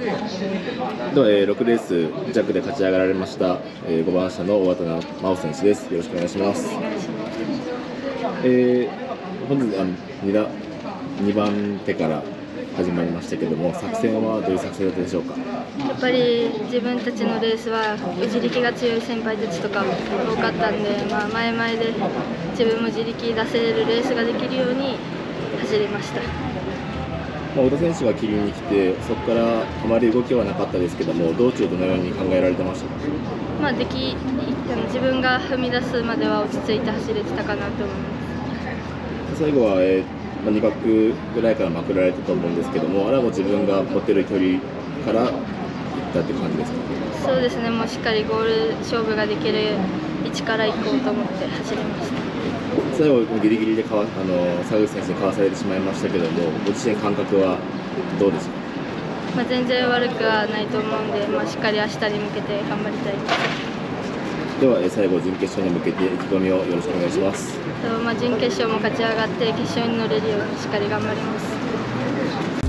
では、えー、6レース弱で勝ち上がられました、えー、5番車の大渡真央選手です。よろしくお願いします。えー、本日あの 2, だ2番手から始まりましたけども、作戦はどういう作戦だったでしょうか？やっぱり自分たちのレースは自力が強い先輩たちとか多かったんで、まあ、前々で自分も自力出せるレースができるように走りました。まあ、小田選手が切りに来て、そこからあまり動きはなかったですけども、道中、どのように考えられてましたか、まあ、でき自分が踏み出すまでは落ち着いて走れてたかなと思います。最後は、えーまあ、2学ぐらいからまくられたと思うんですけども、あれはもう自分が持ってる距離からいったって感じですか、そうですね、もうしっかりゴール勝負ができる位置から行こうと思って走りました。最後、ギリギリでかわあの沢口選手にかわされてしまいましたけども、ご自身、感覚はどうですか、まあ、全然悪くはないと思うんで、まあ、しっかり明日に向けて頑張りたいでは、最後、準決勝に向けて意気込みをよろしくお願いします。まあ、準決勝も勝ち上がって、決勝に乗れるようにしっかり頑張ります。